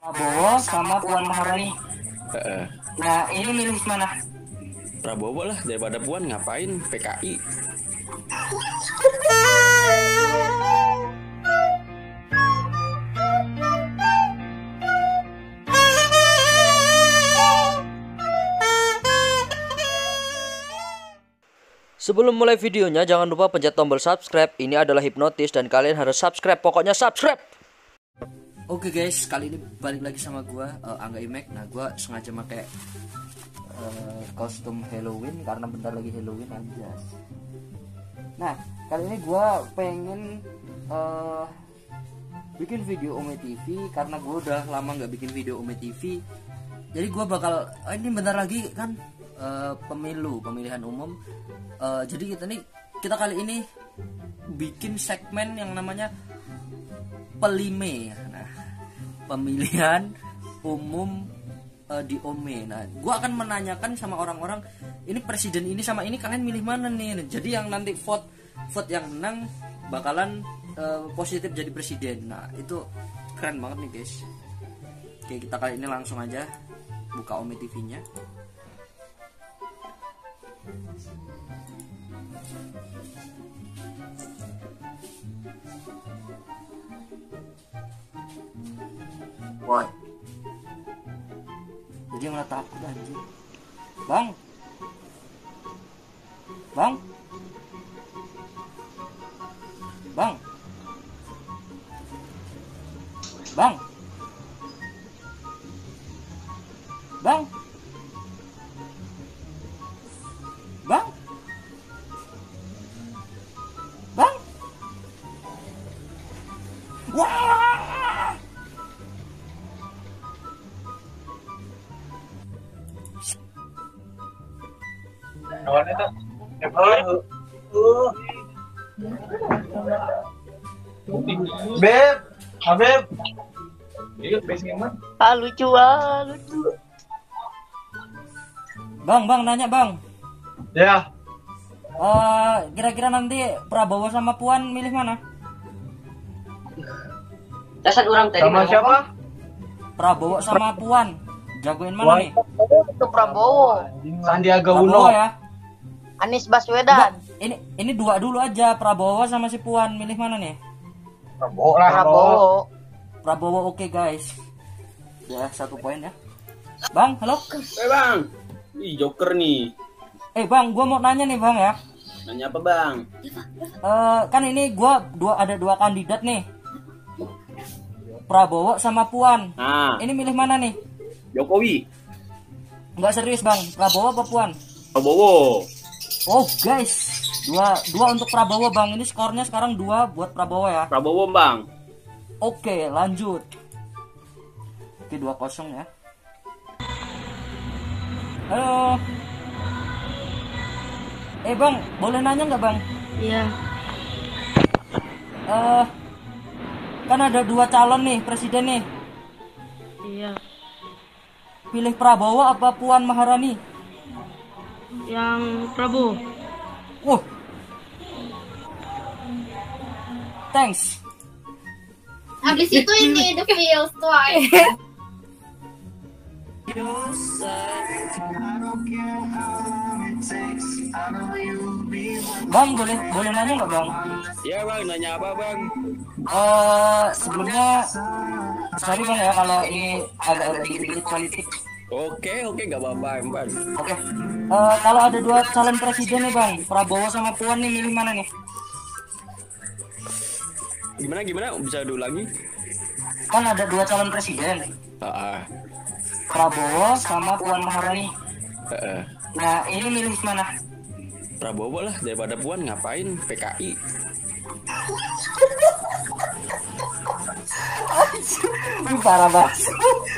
Prabowo sama Puan Maharani. Heeh. Nah, ini milih mana? Prabowo lah daripada Puan ngapain PKI. Sebelum mulai videonya, jangan lupa pencet tombol subscribe. Ini adalah hipnotis dan kalian harus subscribe. Pokoknya subscribe. Oke guys, kali ini balik lagi sama gua eh, Angga Imek. Nah, gua sengaja pakai eh, kostum Halloween karena bentar lagi Halloween aja. Nah, kali ini gua pengen eh, bikin video Ome TV karena gua udah lama nggak bikin video Ome TV. Jadi gua bakal oh, ini bentar lagi kan eh, pemilu, pemilihan umum. Eh, jadi kita nih kita kali ini bikin segmen yang namanya pelime. Nah, pemilihan umum eh, di Ome. Nah, gua akan menanyakan sama orang-orang ini presiden ini sama ini kalian milih mana nih? Jadi yang nanti vote vote yang menang bakalan eh, positif jadi presiden. Nah, itu keren banget nih, guys. Oke, kita kali ini langsung aja buka Ome TV-nya. Woi. Jadi malah takut anjing. Bang. Bang. Bang. Bang. Bang. Kawan itu. Beb, Habib. Iya, basing mana? Ah lucu ah lucu. Bang, bang nanya bang. Ya, Eh, kira-kira nanti Prabowo sama Puan milih mana? Dasar orang tadi. sama siapa? Prabowo sama Puan. Jagoin mana nih? Itu Prabowo. Sandiaga Prabowo Uno. ya. Anies Baswedan. Ini ini dua dulu aja Prabowo sama si Puan milih mana nih? Prabowo lah, Prabowo. Prabowo oke guys. Ya satu poin ya. Bang, halo. Eh bang, Ih, Joker nih. Eh bang, gua mau nanya nih bang ya. Nanya apa bang? Eh kan ini gua dua ada dua kandidat nih. Prabowo sama Puan. Nah, Ini milih mana nih? Jokowi. Nggak serius bang, Prabowo apa Puan? Prabowo. Oh guys, dua dua untuk Prabowo bang. Ini skornya sekarang dua buat Prabowo ya. Prabowo bang. Oke, lanjut. Oke, 2-0 ya. Halo. Eh, Bang, boleh nanya nggak, Bang? Iya. Eh kan ada dua calon nih, presiden nih. Iya. Pilih Prabowo apa Puan Maharani? Yang Prabowo. Wah. Thanks. Habis itu ini The Feels Twice. Bang, boleh boleh nanya nggak, Bang? Ya bang, nanya apa bang? Eh sebelumnya sorry Bang ya kalau ini agak-agak dikit-dikit politik. Oke oke nggak apa-apa bang. Oke. Eh, kalau ada dua calon presiden nih bang, Prabowo sama Puan nih milih mana nih? Gimana gimana? Bisa diulangi? Kan ada dua calon presiden, Ah, ah. Prabowo sama Puan Maharani. Heeh. Nah ini milih mana? Prabowo lah daripada Puan ngapain PKI. Ini parah banget.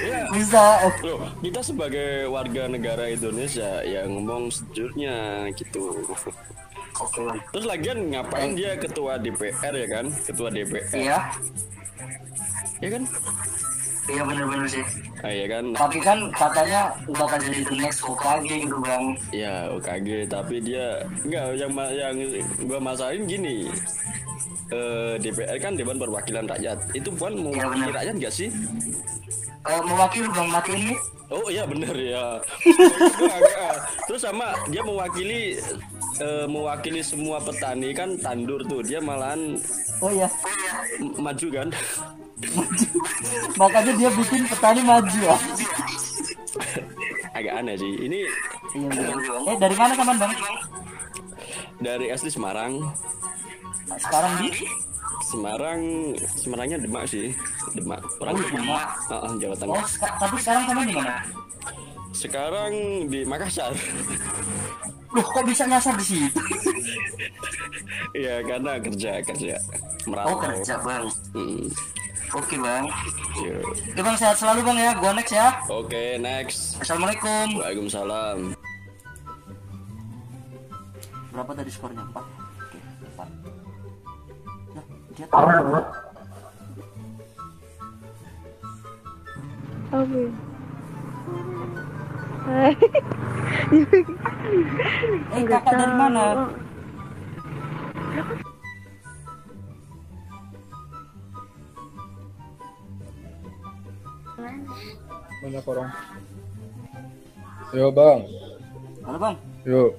Iya. Bisa. Loh, kita sebagai warga negara Indonesia yang ngomong sejujurnya gitu. Oke. Terus lagian ngapain dia ketua DPR ya kan? Ketua DPR. Iya, Ya kan? iya bener-bener sih. Ah, ya kan? Tapi kan katanya bakal jadi the next OKG gitu bang. Ya UKG tapi dia enggak yang yang gua masalahin gini. Eh, DPR kan Dewan Perwakilan Rakyat. Itu Puan mau Iya, benar. rakyat nggak sih? eh, mewakili bang matiin nih Oh iya bener ya. Terus sama dia mewakili eh, mewakili semua petani kan tandur tuh dia malahan oh iya maju kan. makanya dia bikin petani maju ya Agak aneh sih. Ini iya bener. eh dari mana teman bang dari asli Semarang. Sekarang di Semarang Semarangnya Demak sih. Demak. Orang Demak. Heeh, Jawa oh Tengah. seka- tapi sekarang teman di mana Sekarang di Makassar. loh kok bisa nyasar di situ Iya karena kerja kerja oh merantau. kerja bang Mm, oke bang iya. oke bang sehat selalu bang ya gua next ya Oke next. assalamualaikum Waalaikumsalam. berapa tadi skornya 4 oke 4 ya dia tahu. Oke. eh kakak dari mana? Banyak orang yo bang. Halo bang. Yo.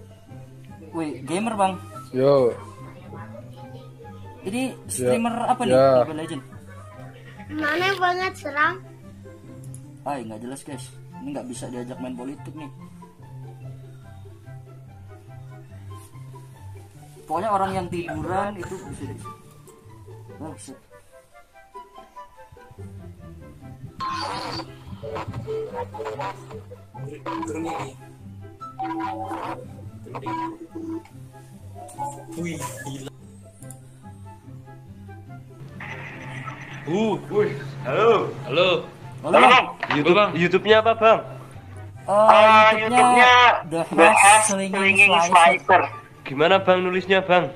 Wih gamer bang. Yo ini streamer apa nih Ya. Mobile Legend Mana banget serang? ah nggak jelas guys ini nggak bisa diajak main politik nih pokoknya orang yang tiduran itu bisa di oh, shit. Uh, halo. Halo. Halo, bang. YouTube, YouTube-nya apa, Bang? Eh, YouTube-nya The Hash Swinging Slicer. Gimana, Bang, nulisnya, Bang?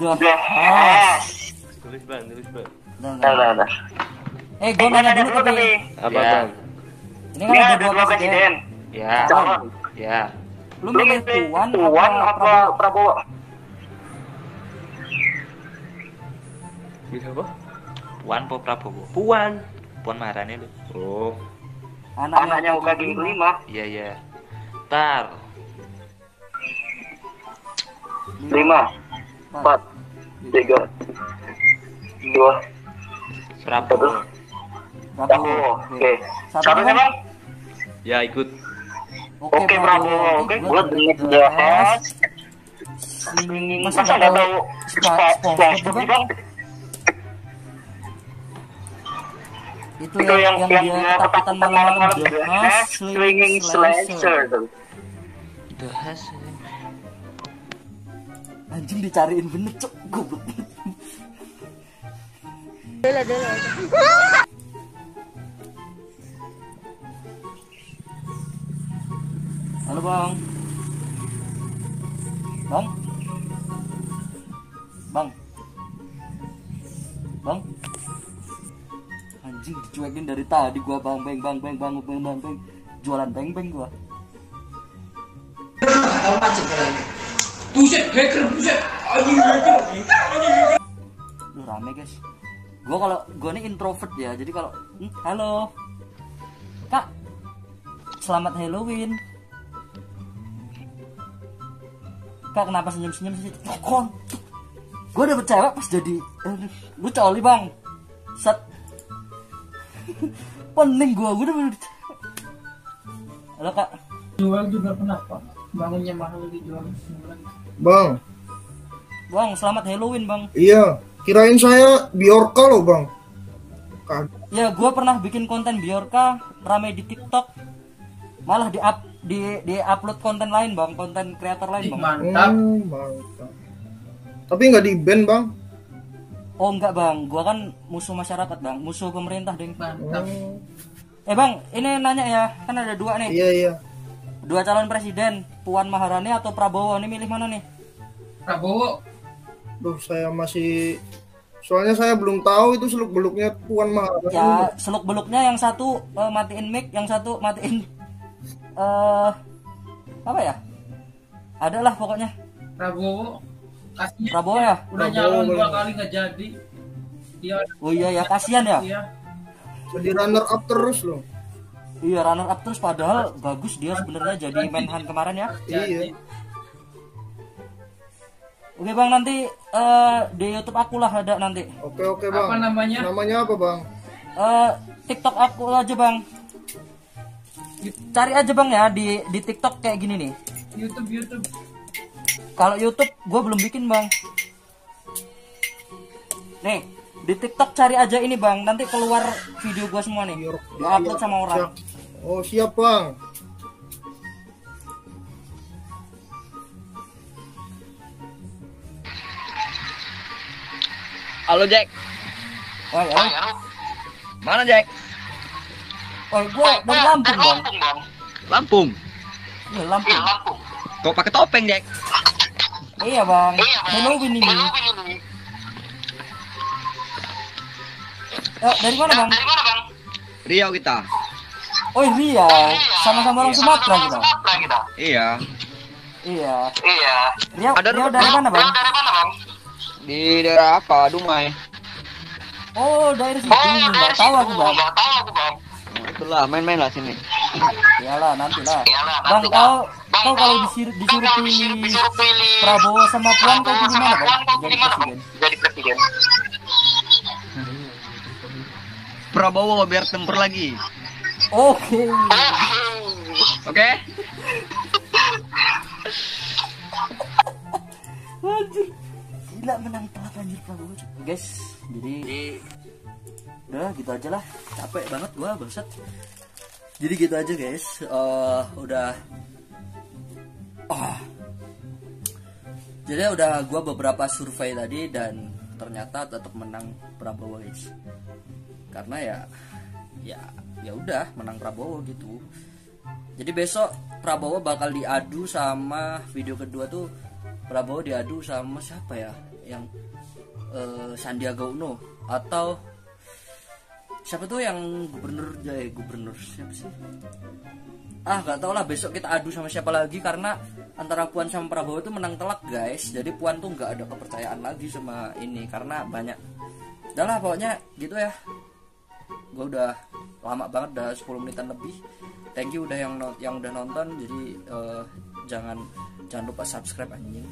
The Hash. Tulis, Bang, tulis, Bang. Bentar, bentar. Eh, gue nanya dulu tapi Apa, Bang? ini kan ada dua presiden. Ya. Ya. Lu milih Puan, apa Prabowo? Bisa apa? Puan po Prabowo? Puan. Puan marane lho. Oh. Anaknya, Anaknya UKG lima. Iya, iya. Tar. 5 4 3 2 Prabowo. Prabowo. Oke. Satu siapa? Ya, ikut. Oke, Oke Prabowo. Oke, gue dengar jelas. Masa enggak tahu? Itu yang, yang, dia ketakutan malam-malam The Hash Swinging Slasher. The Hash. Anjing dicariin bener cok goblok. Dela dela. Halo. Bang. Bang. Bang. Anjing dicuekin dari tadi gua bang bang bang bang bang bang bang bang jualan bang bang gua. Duh rame guys. Gua kalau gua ini introvert ya, jadi kalau hmm, halo. Kak. Selamat Halloween. Kak kenapa senyum-senyum sih? Kon. Gue dapet cewek pas jadi aduh, Gue coli bang Set Pening gue Gue dapet Halo kak. Jual juga kenapa? Bangunnya mahal dijual sembilan. bang. Bang selamat Halloween bang. Iya kirain saya biorka loh bang. Kag- Ya gue pernah bikin konten Biorka Rame di TikTok. Malah di up di, di upload konten lain bang. Konten kreator lain bang. Mantap. Hmm, mantap. Tapi nggak di ban bang Oh enggak bang. Gue kan musuh masyarakat bang. Musuh pemerintah deng. Mantap. Hmm, Eh bang ini nanya ya. Kan ada dua nih. Iya iya. Dua calon presiden Puan Maharani atau Prabowo? Ini milih mana nih? Prabowo. Duh saya masih soalnya saya belum tahu itu seluk beluknya Puan Maharani. Ya seluk beluknya yang satu eh, matiin mic yang satu matiin eh apa ya? Ada lah pokoknya. Prabowo. Kasih Prabowo ya udah Prabowo nyalon dua kali nggak jadi. Dia oh iya ya kasihan ya dia Jadi runner up terus loh. Iya runner up terus padahal bagus dia sebenarnya jadi Menhan kemarin ya. Iya. Oke bang nanti eh, di YouTube aku lah ada nanti. Oke oke bang. Apa namanya? Namanya apa bang? Eh, TikTok aku aja bang. Cari aja bang ya di di TikTok kayak gini nih. YouTube YouTube. Kalau YouTube gue belum bikin bang. Nih di TikTok cari aja ini bang. Nanti keluar video gue semua nih. Di upload sama orang. Siap. Oh siap bang. Halo Jack. Oh ya. Mana Jack? Oh gue dari Lampung bang. Lampung. Iya Lampung. Kok pakai topeng Jack? Iya bang. Halloween ini. Eh, dari mana bang? Riau kita. Oh iya, sama-sama orang Sumatera kita. Iya. Iya. Iya. Riau, Ada Riau dari mana bang? Di daerah apa? Dumai. Oh dari situ, nggak tahu aku bang. Nah, itulah main-main lah sini. Iyalah nanti lah. Bang kau kau kalau disuruh, disuruh pilih Prabowo sama Puan kau pilih mana bang? Jadi presiden. Prabowo biar tempur lagi. Oke. Oke? Anjir. Gila menang telak anjir Prabowo. Guys, jadi udah gitu aja lah. Capek banget gua bangsat. Jadi gitu aja guys. Eh, udah Ah. Jadi udah gua beberapa survei tadi dan ternyata tetap menang Prabowo guys. Karena ya ya ya udah menang Prabowo gitu. Jadi besok Prabowo bakal diadu sama video kedua tuh Prabowo diadu sama siapa ya? Yang eh, Sandiaga Uno atau siapa tuh yang gubernur eh, gubernur siapa sih? Ah gak tau lah besok kita adu sama siapa lagi karena antara Puan sama Prabowo itu menang telak guys. Jadi Puan tuh nggak ada kepercayaan lagi sama ini karena banyak. Udah lah pokoknya gitu ya. Gue udah lama banget udah 10 menitan lebih. Thank you udah yang yang udah nonton. Jadi eh, jangan jangan lupa subscribe anjing.